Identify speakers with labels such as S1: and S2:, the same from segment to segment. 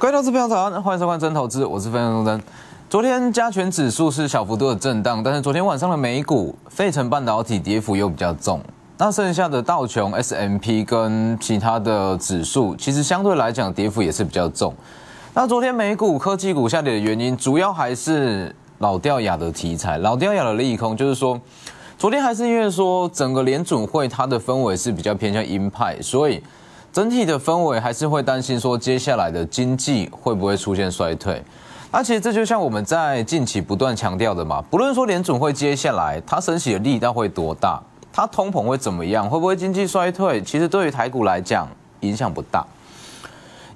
S1: 各位投资朋友早安，欢迎收看真投资，我是分享钟真。昨天加权指数是小幅度的震荡，但是昨天晚上的美股，费城半导体跌幅又比较重。那剩下的道琼、S M P 跟其他的指数，其实相对来讲跌幅也是比较重。那昨天美股科技股下跌的原因，主要还是老掉牙的题材，老掉牙的利空，就是说，昨天还是因为说整个联准会它的氛围是比较偏向鹰派，所以。整体的氛围还是会担心说，接下来的经济会不会出现衰退？而且这就像我们在近期不断强调的嘛，不论说联总会接下来它升息的力道会多大，它通膨会怎么样，会不会经济衰退，其实对于台股来讲影响不大。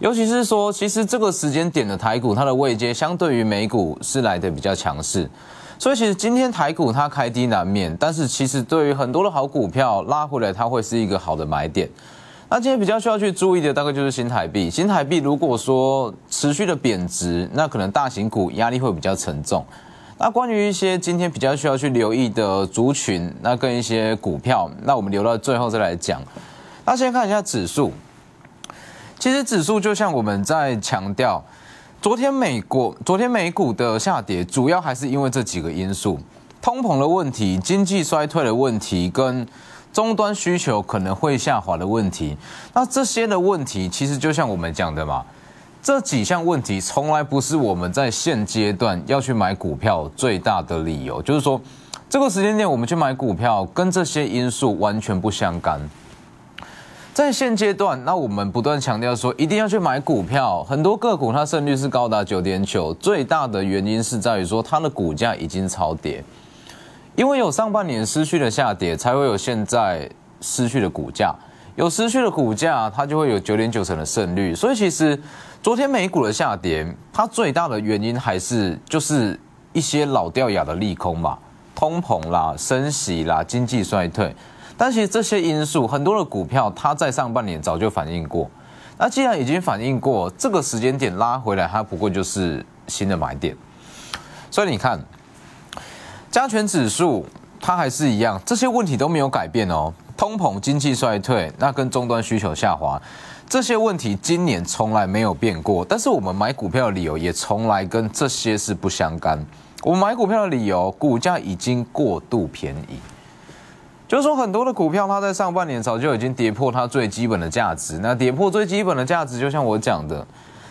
S1: 尤其是说，其实这个时间点的台股，它的位阶相对于美股是来的比较强势，所以其实今天台股它开低难免，但是其实对于很多的好股票拉回来，它会是一个好的买点。那今天比较需要去注意的，大概就是新台币。新台币如果说持续的贬值，那可能大型股压力会比较沉重。那关于一些今天比较需要去留意的族群，那跟一些股票，那我们留到最后再来讲。那先看一下指数。其实指数就像我们在强调，昨天美国、昨天美股的下跌，主要还是因为这几个因素：通膨的问题、经济衰退的问题跟。终端需求可能会下滑的问题，那这些的问题其实就像我们讲的嘛，这几项问题从来不是我们在现阶段要去买股票最大的理由，就是说这个时间点我们去买股票跟这些因素完全不相干。在现阶段，那我们不断强调说一定要去买股票，很多个股它胜率是高达九点九，最大的原因是在于说它的股价已经超跌。因为有上半年失去的下跌，才会有现在失去的股价。有失去的股价，它就会有九点九成的胜率。所以其实昨天美股的下跌，它最大的原因还是就是一些老掉牙的利空嘛，通膨啦、升息啦、经济衰退。但其实这些因素，很多的股票它在上半年早就反映过。那既然已经反映过，这个时间点拉回来，它不过就是新的买点。所以你看。加权指数它还是一样，这些问题都没有改变哦。通膨、经济衰退，那跟终端需求下滑，这些问题今年从来没有变过。但是我们买股票的理由也从来跟这些是不相干。我们买股票的理由，股价已经过度便宜，就是说很多的股票它在上半年早就已经跌破它最基本的价值。那跌破最基本的价值，就像我讲的，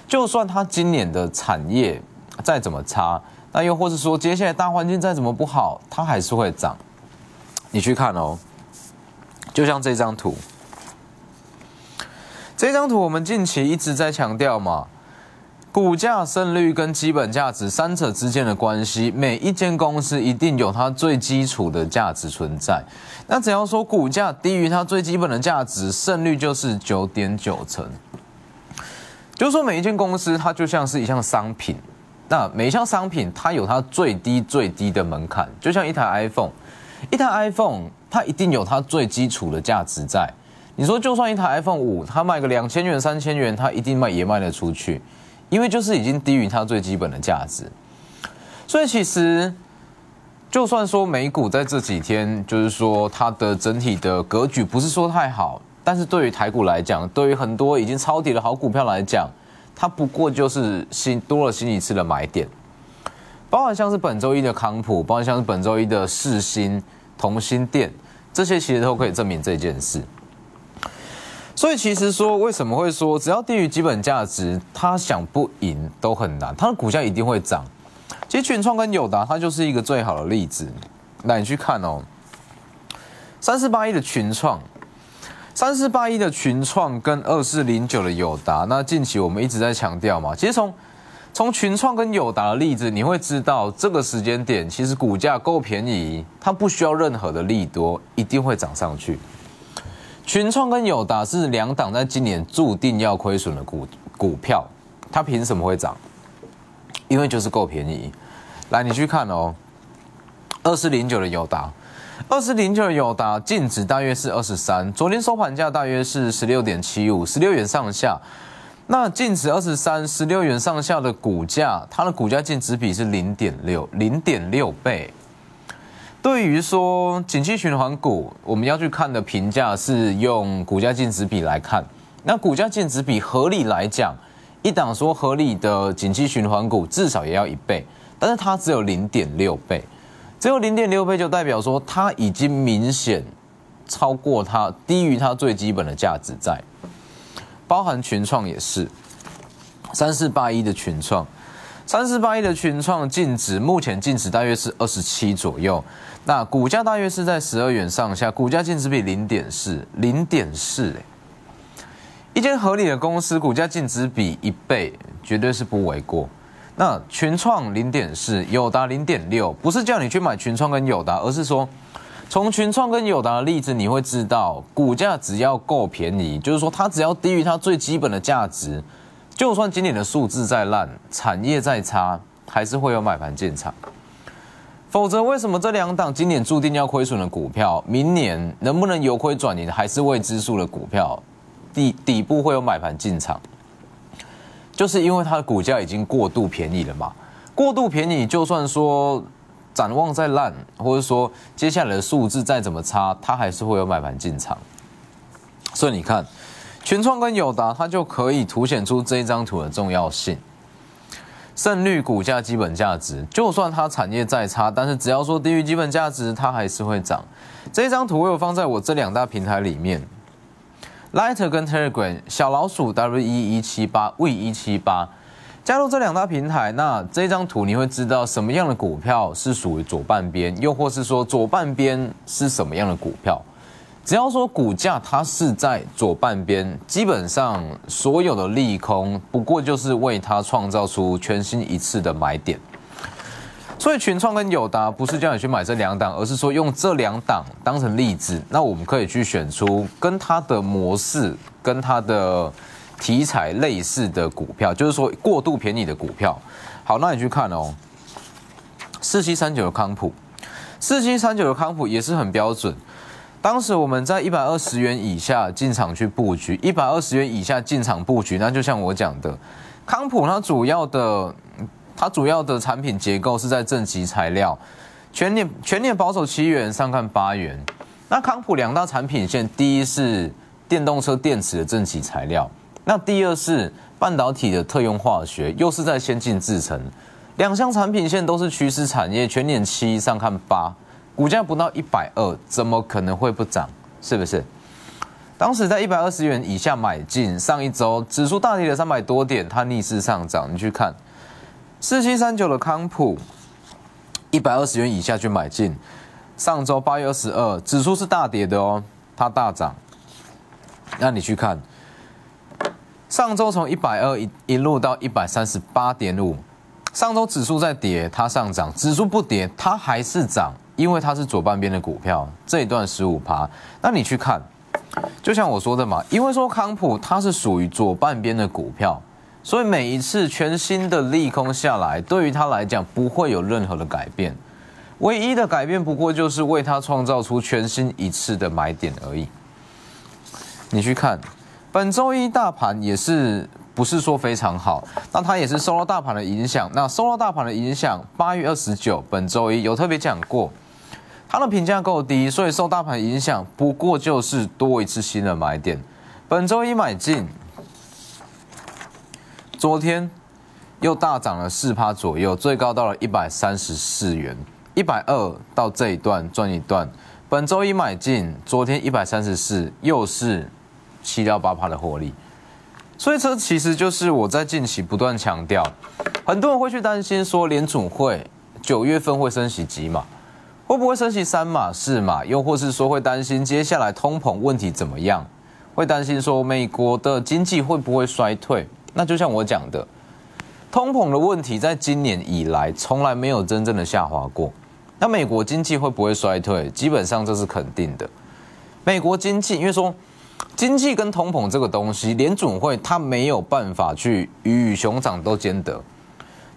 S1: 就算它今年的产业再怎么差。那又或者说，接下来大环境再怎么不好，它还是会涨。你去看哦，就像这张图，这张图我们近期一直在强调嘛，股价胜率跟基本价值三者之间的关系，每一间公司一定有它最基础的价值存在。那只要说股价低于它最基本的价值，胜率就是九点九成。就是说，每一间公司它就像是一项商品。那每一项商品，它有它最低最低的门槛，就像一台 iPhone，一台 iPhone 它一定有它最基础的价值在。你说，就算一台 iPhone 五，它卖个两千元、三千元，它一定卖也卖得出去，因为就是已经低于它最基本的价值。所以其实，就算说美股在这几天，就是说它的整体的格局不是说太好，但是对于台股来讲，对于很多已经抄底的好股票来讲。它不过就是新多了新一次的买点，包含像是本周一的康普，包含像是本周一的世新、同心店，这些其实都可以证明这件事。所以其实说为什么会说只要低于基本价值，它想不赢都很难，它的股价一定会涨。其实群创跟友达，它就是一个最好的例子。那你去看哦，三四八一的群创。三四八一的群创跟二四零九的友达，那近期我们一直在强调嘛，其实从从群创跟友达的例子，你会知道这个时间点其实股价够便宜，它不需要任何的利多，一定会涨上去。群创跟友达是两档在今年注定要亏损的股股票，它凭什么会涨？因为就是够便宜。来，你去看哦，二四零九的友达。二四零九的友达净值大约是二十三，昨天收盘价大约是十六点七五，十六元上下。那净值二十三，十六元上下的股价，它的股价净值比是零点六，零点六倍。对于说景气循环股，我们要去看的评价是用股价净值比来看。那股价净值比合理来讲，一档说合理的景气循环股至少也要一倍，但是它只有零点六倍，只有零点六倍就代表说它已经明显超过它低于它最基本的价值在，包含群创也是三四八一的群创。三四八一的群创净值目前净值大约是二十七左右，那股价大约是在十二元上下，股价净值比零点四，零点四，一间合理的公司股价净值比一倍，绝对是不为过。那群创零点四，友达零点六，不是叫你去买群创跟友达，而是说从群创跟友达的例子，你会知道股价只要够便宜，就是说它只要低于它最基本的价值。就算今年的数字再烂，产业再差，还是会有买盘进场。否则，为什么这两档今年注定要亏损的股票，明年能不能由亏转盈，还是未知数的股票，底底部会有买盘进场？就是因为它的股价已经过度便宜了嘛。过度便宜，就算说展望再烂，或者说接下来的数字再怎么差，它还是会有买盘进场。所以你看。群创跟友达，它就可以凸显出这一张图的重要性。胜率、股价、基本价值，就算它产业再差，但是只要说低于基本价值，它还是会涨。这一张图我有放在我这两大平台里面 Lighter 跟 Telegram 小老鼠 W 一一七八 V 一七八，加入这两大平台，那这张图你会知道什么样的股票是属于左半边，又或是说左半边是什么样的股票。只要说股价它是在左半边，基本上所有的利空不过就是为它创造出全新一次的买点。所以群创跟友达不是叫你去买这两档，而是说用这两档当成例子，那我们可以去选出跟它的模式、跟它的题材类似的股票，就是说过度便宜的股票。好，那你去看哦，四七三九的康普，四七三九的康普也是很标准。当时我们在一百二十元以下进场去布局，一百二十元以下进场布局，那就像我讲的，康普它主要的它主要的产品结构是在正极材料，全年全年保守七元，上看八元。那康普两大产品线，第一是电动车电池的正极材料，那第二是半导体的特用化学，又是在先进制程，两项产品线都是趋势产业，全年七上看八。股价不到一百二，怎么可能会不涨？是不是？当时在一百二十元以下买进，上一周指数大跌了三百多点，它逆势上涨。你去看四七三九的康普，一百二十元以下去买进，上周八月二十二指数是大跌的哦，它大涨。那你去看上周从一百二一一路到一百三十八点五，上周指数在跌，它上涨；指数不跌，它还是涨。因为它是左半边的股票，这一段十五趴，那你去看，就像我说的嘛，因为说康普它是属于左半边的股票，所以每一次全新的利空下来，对于它来讲不会有任何的改变，唯一的改变不过就是为它创造出全新一次的买点而已。你去看，本周一大盘也是。不是说非常好，那它也是受到大盘的影响。那受到大盘的影响，八月二十九本周一有特别讲过，它的评价够低，所以受大盘影响，不过就是多一次新的买点。本周一买进，昨天又大涨了四趴左右，最高到了一百三十四元，一百二到这一段赚一段。本周一买进，昨天一百三十四，又是七到八趴的获利。所以这其实就是我在近期不断强调，很多人会去担心说联储会九月份会升息几码，会不会升息三码四码，又或是说会担心接下来通膨问题怎么样，会担心说美国的经济会不会衰退？那就像我讲的，通膨的问题在今年以来从来没有真正的下滑过，那美国经济会不会衰退？基本上这是肯定的，美国经济因为说。经济跟通膨这个东西，联准会它没有办法去鱼与熊掌都兼得，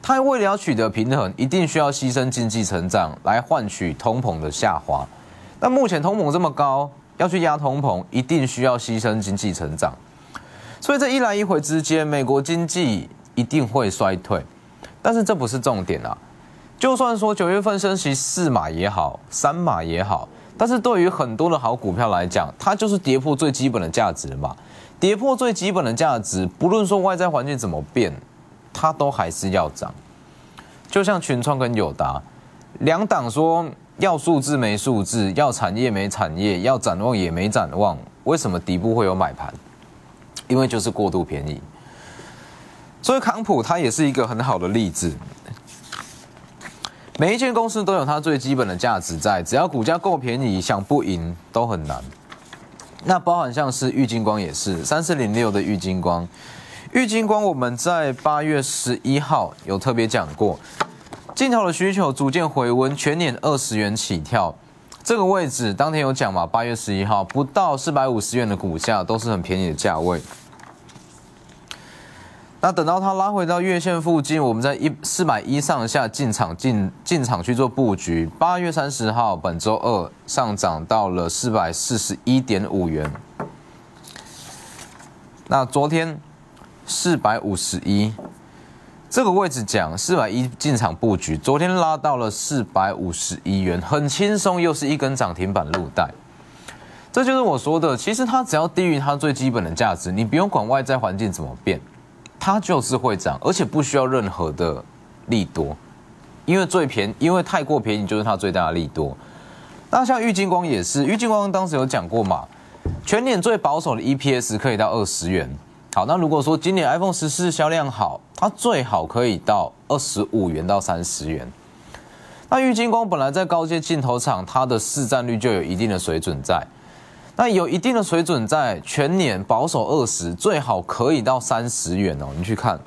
S1: 它为了要取得平衡，一定需要牺牲经济成长来换取通膨的下滑。那目前通膨这么高，要去压通膨，一定需要牺牲经济成长。所以这一来一回之间，美国经济一定会衰退。但是这不是重点啊！就算说九月份升息四码也好，三码也好。但是对于很多的好股票来讲，它就是跌破最基本的价值嘛。跌破最基本的价值，不论说外在环境怎么变，它都还是要涨。就像群创跟友达两党，说要数字没数字，要产业没产业，要展望也没展望，为什么底部会有买盘？因为就是过度便宜。所以康普它也是一个很好的例子。每一间公司都有它最基本的价值在，只要股价够便宜，想不赢都很难。那包含像是玉金光也是三四零六的玉金光，玉金光我们在八月十一号有特别讲过，镜头的需求逐渐回温，全年二十元起跳，这个位置当天有讲嘛？八月十一号不到四百五十元的股价都是很便宜的价位。那等到它拉回到月线附近，我们在一四百一上下进场进进场去做布局。八月三十号，本周二上涨到了四百四十一点五元。那昨天四百五十一这个位置讲四百一进场布局，昨天拉到了四百五十一元，很轻松，又是一根涨停板入袋。这就是我说的，其实它只要低于它最基本的价值，你不用管外在环境怎么变。它就是会涨，而且不需要任何的利多，因为最便，因为太过便宜就是它最大的利多。那像玉金光也是，玉金光当时有讲过嘛，全年最保守的 EPS 可以到二十元。好，那如果说今年 iPhone 十四销量好，它最好可以到二十五元到三十元。那玉金光本来在高阶镜头厂，它的市占率就有一定的水准在。那有一定的水准，在全年保守二十，最好可以到三十元哦。你去看，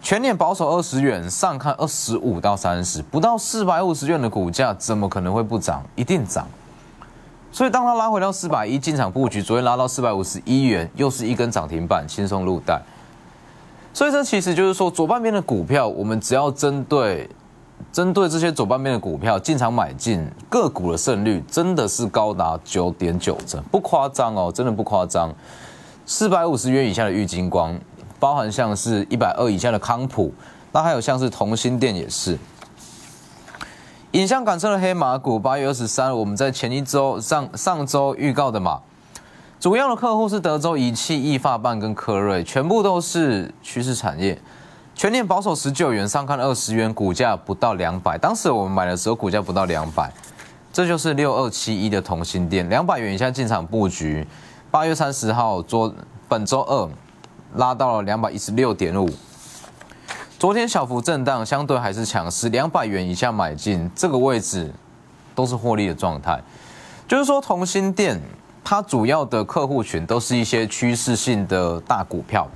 S1: 全年保守二十元，上看二十五到三十，不到四百五十元的股价，怎么可能会不涨？一定涨。所以当它拉回到四百一进场布局，昨天拉到四百五十一元，又是一根涨停板，轻松入袋。所以这其实就是说，左半边的股票，我们只要针对。针对这些左半边的股票进场买进个股的胜率真的是高达九点九成，不夸张哦，真的不夸张。四百五十元以下的玉金光，包含像是一百二以下的康普，那还有像是同心店也是。影像感测的黑马股，八月二十三，我们在前一周上上周预告的嘛，主要的客户是德州仪器、易发办跟科瑞，全部都是趋势产业。全年保守十九元，上看二十元，股价不到两百。当时我们买的时候，股价不到两百，这就是六二七一的同心店，两百元以下进场布局。八月三十号，昨本周二拉到了两百一十六点五。昨天小幅震荡，相对还是强势，两百元以下买进，这个位置都是获利的状态。就是说，同心店它主要的客户群都是一些趋势性的大股票。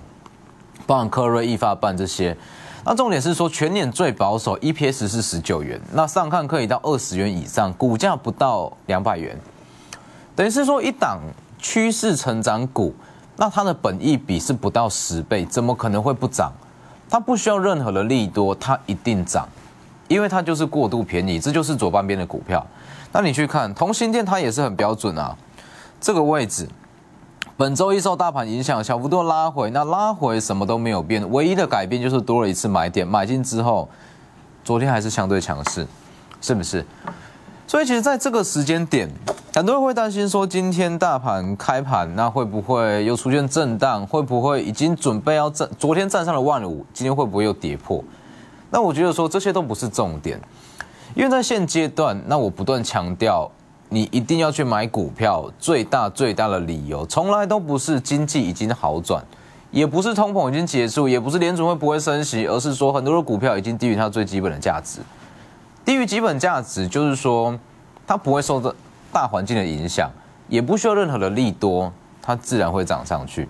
S1: 包含科瑞、易发办这些，那重点是说全年最保守 EPS 是十九元，那上看可以到二十元以上，股价不到两百元，等于是说一档趋势成长股，那它的本益比是不到十倍，怎么可能会不涨？它不需要任何的利多，它一定涨，因为它就是过度便宜，这就是左半边的股票。那你去看同心店，它也是很标准啊，这个位置。本周一受大盘影响，小幅度拉回，那拉回什么都没有变，唯一的改变就是多了一次买点，买进之后，昨天还是相对强势，是不是？所以其实在这个时间点，很多人会担心说，今天大盘开盘，那会不会又出现震荡？会不会已经准备要站？昨天站上了万五，今天会不会又跌破？那我觉得说这些都不是重点，因为在现阶段，那我不断强调。你一定要去买股票，最大最大的理由从来都不是经济已经好转，也不是通膨已经结束，也不是联储会不会升息，而是说很多的股票已经低于它最基本的价值。低于基本价值，就是说它不会受到大环境的影响，也不需要任何的利多，它自然会涨上去。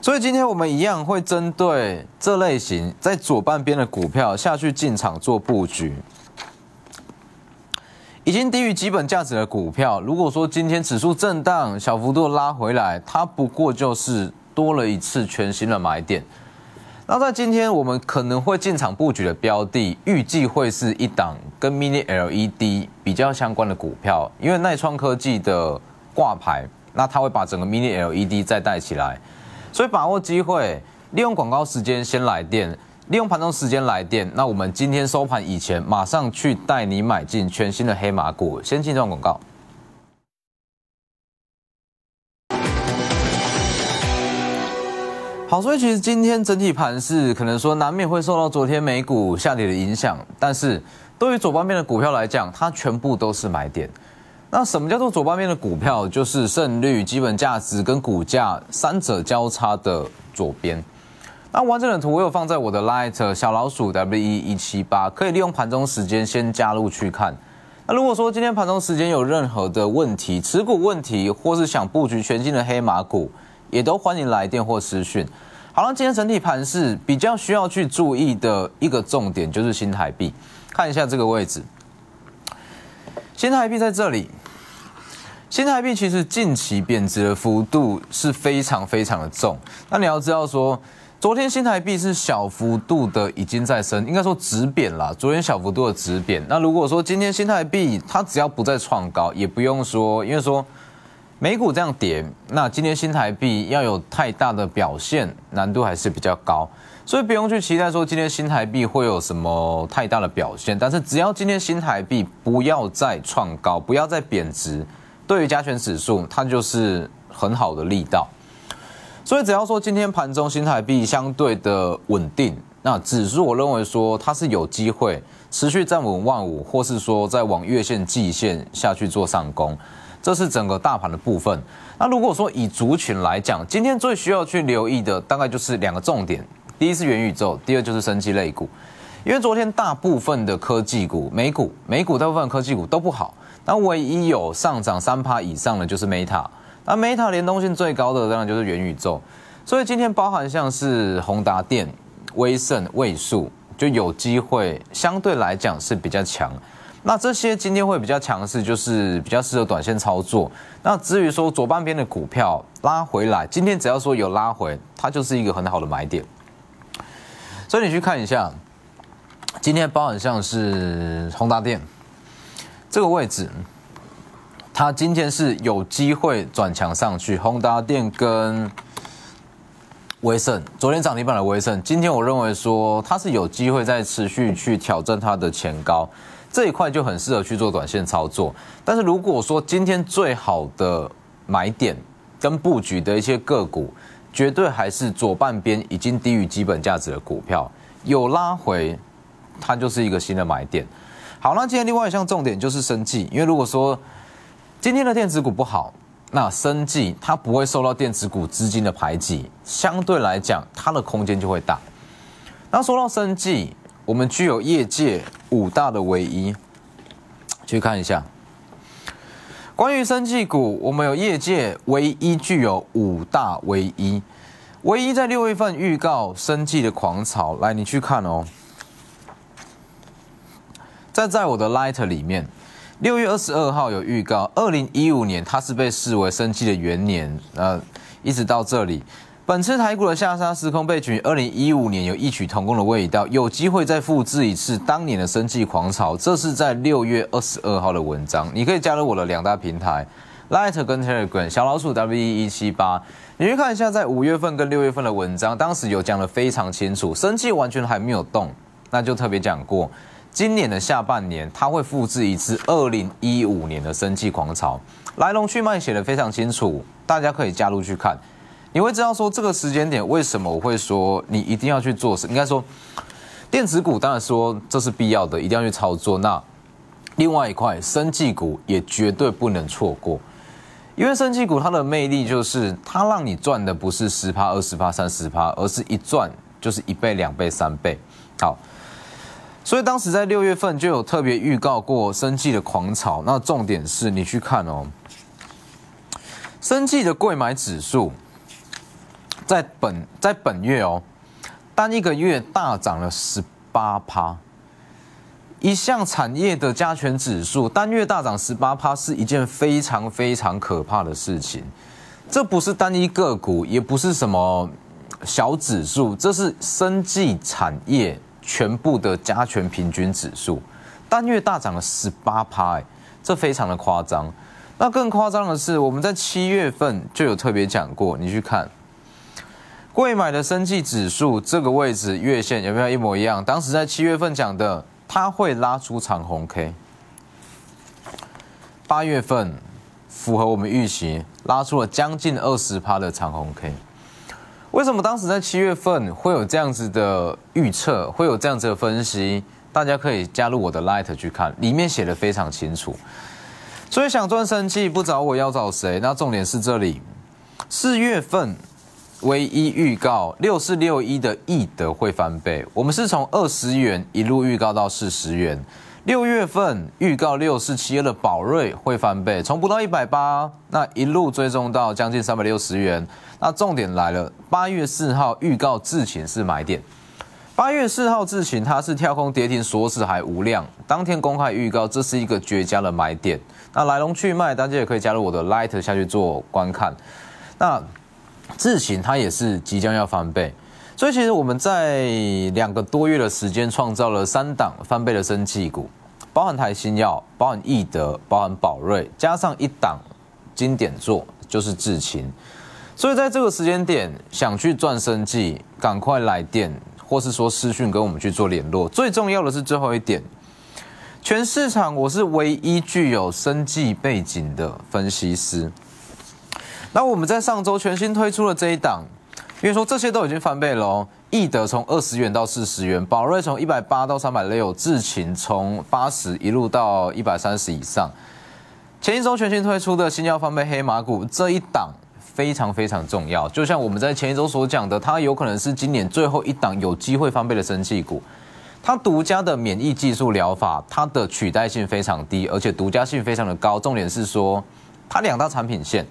S1: 所以今天我们一样会针对这类型在左半边的股票下去进场做布局。已经低于基本价值的股票，如果说今天指数震荡小幅度拉回来，它不过就是多了一次全新的买点。那在今天我们可能会进场布局的标的，预计会是一档跟 Mini LED 比较相关的股票，因为耐创科技的挂牌，那它会把整个 Mini LED 再带起来，所以把握机会，利用广告时间先来电。利用盘中时间来电。那我们今天收盘以前，马上去带你买进全新的黑马股。先进这段广告。好，所以其实今天整体盘是可能说难免会受到昨天美股下跌的影响，但是对于左半边的股票来讲，它全部都是买点。那什么叫做左半边的股票？就是胜率、基本价值跟股价三者交叉的左边。那完整的图我有放在我的 Light 小老鼠 W 一一七八，可以利用盘中时间先加入去看。那如果说今天盘中时间有任何的问题，持股问题，或是想布局全新的黑马股。也都欢迎来电或私讯。好了，今天整体盘是比较需要去注意的一个重点，就是新台币。看一下这个位置，新台币在这里。新台币其实近期贬值的幅度是非常非常的重。那你要知道说，昨天新台币是小幅度的已经在升，应该说止贬了。昨天小幅度的止贬。那如果说今天新台币它只要不再创高，也不用说，因为说。美股这样跌，那今天新台币要有太大的表现，难度还是比较高，所以不用去期待说今天新台币会有什么太大的表现。但是只要今天新台币不要再创高，不要再贬值，对于加权指数它就是很好的力道。所以只要说今天盘中新台币相对的稳定，那指数我认为说它是有机会持续站稳万五，或是说再往月线、季线下去做上攻。这是整个大盘的部分。那如果说以族群来讲，今天最需要去留意的大概就是两个重点：第一是元宇宙，第二就是升级类股。因为昨天大部分的科技股、美股、美股大部分科技股都不好，那唯一有上涨三趴以上的就是 Meta。那 Meta 联动性最高的当然就是元宇宙。所以今天包含像是宏达电、威盛、位数，就有机会相对来讲是比较强。那这些今天会比较强势，就是比较适合短线操作。那至于说左半边的股票拉回来，今天只要说有拉回，它就是一个很好的买点。所以你去看一下，今天包含像是宏达电这个位置，它今天是有机会转强上去。宏达电跟威盛，昨天涨停板的威盛，今天我认为说它是有机会再持续去挑战它的前高。这一块就很适合去做短线操作，但是如果说今天最好的买点跟布局的一些个股，绝对还是左半边已经低于基本价值的股票，有拉回，它就是一个新的买点。好，那今天另外一项重点就是生计，因为如果说今天的电子股不好，那生计它不会受到电子股资金的排挤，相对来讲它的空间就会大。那说到生计。我们具有业界五大的唯一，去看一下。关于生技股，我们有业界唯一具有五大唯一，唯一在六月份预告生技的狂潮，来你去看哦。在在我的 Light 里面，六月二十二号有预告，二零一五年它是被视为生技的元年，呃，一直到这里。本次台股的下杀时空背景，二零一五年有异曲同工的味道，有机会再复制一次当年的生计狂潮。这是在六月二十二号的文章，你可以加入我的两大平台，Light 跟 Telegram，小老鼠 W 一七八，你去看一下在五月份跟六月份的文章，当时有讲的非常清楚，生计完全还没有动，那就特别讲过，今年的下半年它会复制一次二零一五年的生计狂潮，来龙去脉写的非常清楚，大家可以加入去看。你会知道说这个时间点为什么我会说你一定要去做？应该说，电子股当然说这是必要的，一定要去操作。那另外一块，生技股也绝对不能错过，因为生技股它的魅力就是它让你赚的不是十趴、二十趴、三十趴，而是一赚就是一倍、两倍、三倍。好，所以当时在六月份就有特别预告过生技的狂潮。那重点是你去看哦，生技的贵买指数。在本在本月哦，单一个月大涨了十八趴，一项产业的加权指数单月大涨十八趴是一件非常非常可怕的事情。这不是单一个股，也不是什么小指数，这是生技产业全部的加权平均指数，单月大涨了十八趴，这非常的夸张。那更夸张的是，我们在七月份就有特别讲过，你去看。贵买的生技指数这个位置月线有没有一模一样？当时在七月份讲的，它会拉出长红 K。八月份符合我们预期，拉出了将近二十趴的长红 K。为什么当时在七月份会有这样子的预测，会有这样子的分析？大家可以加入我的 Light 去看，里面写的非常清楚。所以想赚生气不找我要找谁？那重点是这里，四月份唯一预告六四六一的易德会翻倍，我们是从二十元一路预告到四十元。六月份预告六四七二的宝瑞会翻倍，从不到一百八，那一路追踪到将近三百六十元。那重点来了，八月四号预告智勤是买点。八月四号智勤它是跳空跌停锁死还无量，当天公开预告这是一个绝佳的买点。那来龙去脉，大家也可以加入我的 Light 下去做观看。那智勤它也是即将要翻倍，所以其实我们在两个多月的时间创造了三档翻倍的升气股，包含台新药、包含易德、包含宝瑞，加上一档经典作就是智勤。所以在这个时间点想去赚生计，赶快来电，或是说私讯跟我们去做联络。最重要的是最后一点，全市场我是唯一具有生计背景的分析师。那我们在上周全新推出了这一档，因为说这些都已经翻倍了哦。易德从二十元到四十元，宝瑞从一百八到三百六，智勤从八十一路到一百三十以上。前一周全新推出的新药翻倍黑马股这一档。非常非常重要，就像我们在前一周所讲的，它有可能是今年最后一档有机会翻倍的生气股。它独家的免疫技术疗法，它的取代性非常低，而且独家性非常的高。重点是说，它两大产品线，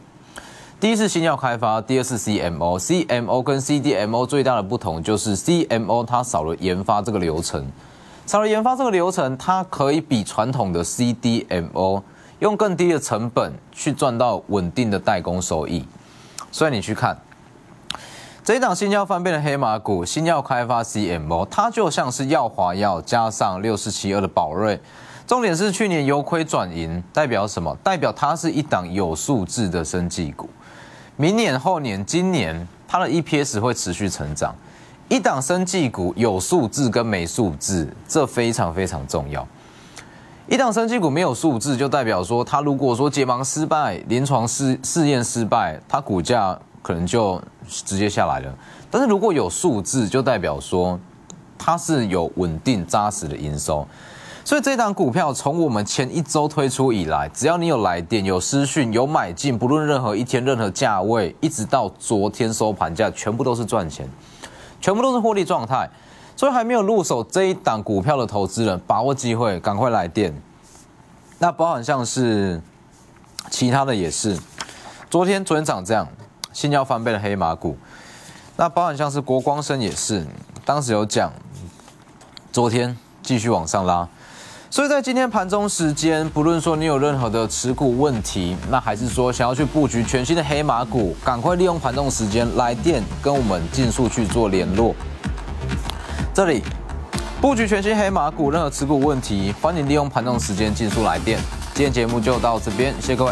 S1: 第一是新药开发，第二是 CMO。CMO 跟 CDMO 最大的不同就是 CMO 它少了研发这个流程，少了研发这个流程，它可以比传统的 CDMO 用更低的成本去赚到稳定的代工收益。所以你去看这一档新药翻倍的黑马股，新药开发 CMO，它就像是药华药加上六四七二的宝瑞。重点是去年由亏转盈，代表什么？代表它是一档有数字的生技股。明年、后年、今年，它的 EPS 会持续成长。一档生技股有数字跟没数字，这非常非常重要。一档生技股没有数字，就代表说它如果说结盲失败、临床试试验失败，它股价可能就直接下来了。但是如果有数字，就代表说它是有稳定扎实的营收。所以这档股票从我们前一周推出以来，只要你有来电、有私讯、有买进，不论任何一天、任何价位，一直到昨天收盘价，全部都是赚钱，全部都是获利状态。所以还没有入手这一档股票的投资人，把握机会，赶快来电。那包含像是其他的也是，昨天昨天涨这样，新要翻倍的黑马股。那包含像是国光生也是，当时有讲，昨天继续往上拉。所以在今天盘中时间，不论说你有任何的持股问题，那还是说想要去布局全新的黑马股，赶快利用盘中时间来电跟我们尽速去做联络。这里布局全新黑马股，任何持股问题，欢迎利用盘中时间尽速来电。今天节目就到这边，谢谢各位。